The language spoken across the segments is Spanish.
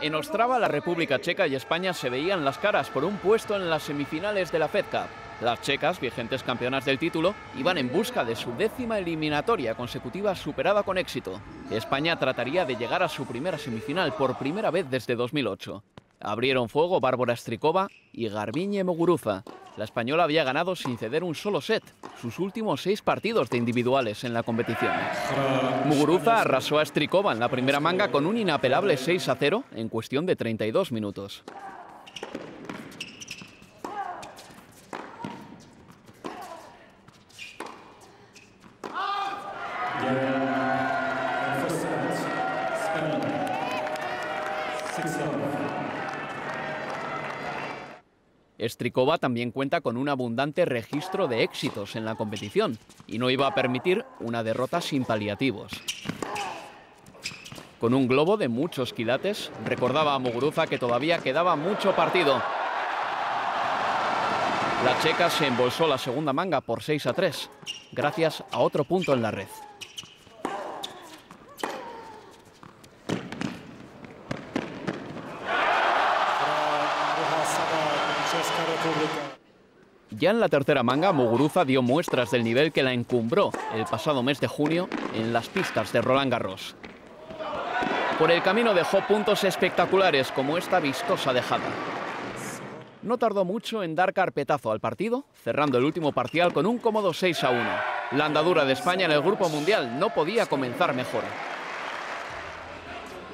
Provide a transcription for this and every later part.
En Ostrava, la República Checa y España se veían las caras por un puesto en las semifinales de la Fed Cup. Las checas, vigentes campeonas del título, iban en busca de su décima eliminatoria consecutiva superada con éxito. España trataría de llegar a su primera semifinal por primera vez desde 2008. Abrieron fuego Bárbara Strikova y Garbiñe Muguruza. La española había ganado sin ceder un solo set, sus últimos seis partidos de individuales en la competición. Muguruza arrasó a Strikova en la primera manga con un inapelable 6 a 0 en cuestión de 32 minutos. Strikova también cuenta con un abundante registro de éxitos en la competición y no iba a permitir una derrota sin paliativos. Con un globo de muchos quilates, recordaba a Muguruza que todavía quedaba mucho partido. La checa se embolsó la segunda manga por 6 a 3, gracias a otro punto en la red. Ya en la tercera manga, Muguruza dio muestras del nivel que la encumbró el pasado mes de junio en las pistas de Roland Garros. Por el camino dejó puntos espectaculares como esta vistosa dejada. No tardó mucho en dar carpetazo al partido, cerrando el último parcial con un cómodo 6 a 1. La andadura de España en el Grupo Mundial no podía comenzar mejor.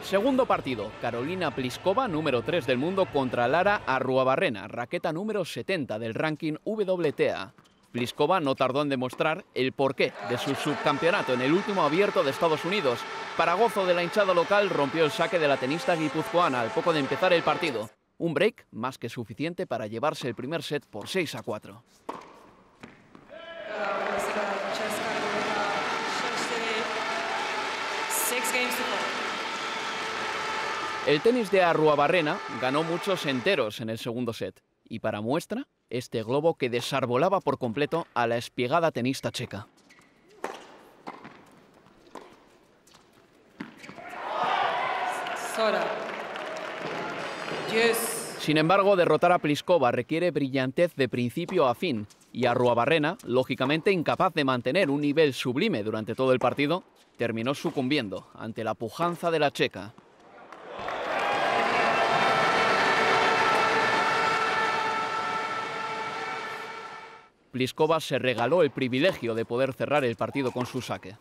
Segundo partido, Carolina Pliskova, número 3 del mundo, contra Lara Arruabarrena, raqueta número 70 del ranking WTA. Pliskova no tardó en demostrar el porqué de su subcampeonato en el último abierto de Estados Unidos. Para gozo de la hinchada local, rompió el saque de la tenista guipuzcoana al poco de empezar el partido. Un break más que suficiente para llevarse el primer set por 6 a 4. El tenis de Arruabarrena ganó muchos enteros en el segundo set. Y para muestra, este globo que desarbolaba por completo a la espiegada tenista checa. Sin embargo, derrotar a Pliskova requiere brillantez de principio a fin, y Arruabarrena, lógicamente incapaz de mantener un nivel sublime durante todo el partido, terminó sucumbiendo ante la pujanza de la checa. Pliskova se regaló el privilegio de poder cerrar el partido con su saque.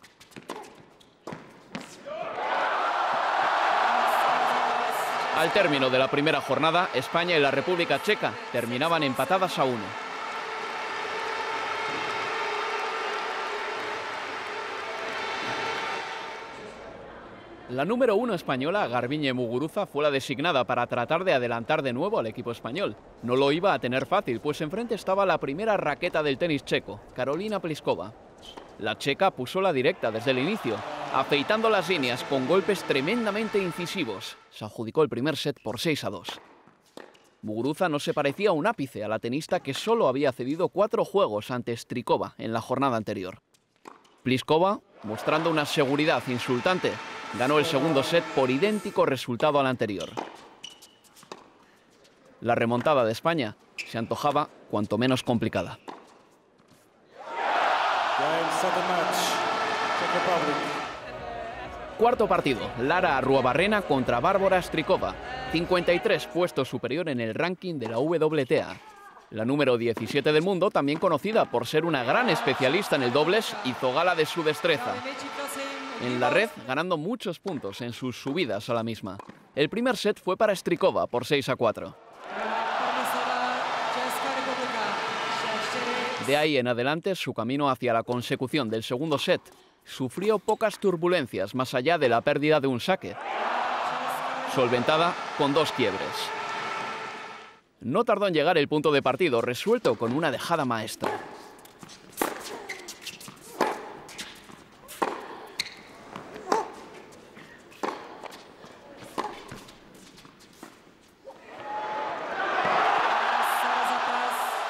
Al término de la primera jornada, España y la República Checa terminaban empatadas a uno. La número uno española, Garbiñe Muguruza, fue la designada para tratar de adelantar de nuevo al equipo español. No lo iba a tener fácil, pues enfrente estaba la primera raqueta del tenis checo, Carolina Pliskova. La checa puso la directa desde el inicio, afeitando las líneas con golpes tremendamente incisivos. Se adjudicó el primer set por 6 a 2. Muguruza no se parecía un ápice a la tenista que solo había cedido cuatro juegos ante Strikova en la jornada anterior. Pliskova, mostrando una seguridad insultante, ganó el segundo set por idéntico resultado al anterior. La remontada de España se antojaba cuanto menos complicada. Cuarto partido, Lara Arruabarrena contra Bárbara Strikova, 53 puestos superior en el ranking de la WTA. La número 17 del mundo, también conocida por ser una gran especialista en el dobles, hizo gala de su destreza en la red, ganando muchos puntos en sus subidas a la misma. El primer set fue para Strikova por 6 a 4. De ahí en adelante, su camino hacia la consecución del segundo set sufrió pocas turbulencias más allá de la pérdida de un saque, solventada con dos quiebres. No tardó en llegar el punto de partido, resuelto con una dejada maestra.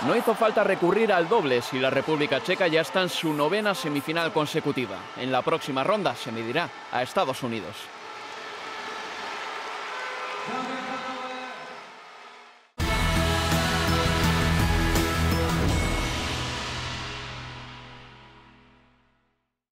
No hizo falta recurrir al doble si la República Checa ya está en su novena semifinal consecutiva. En la próxima ronda se medirá a Estados Unidos.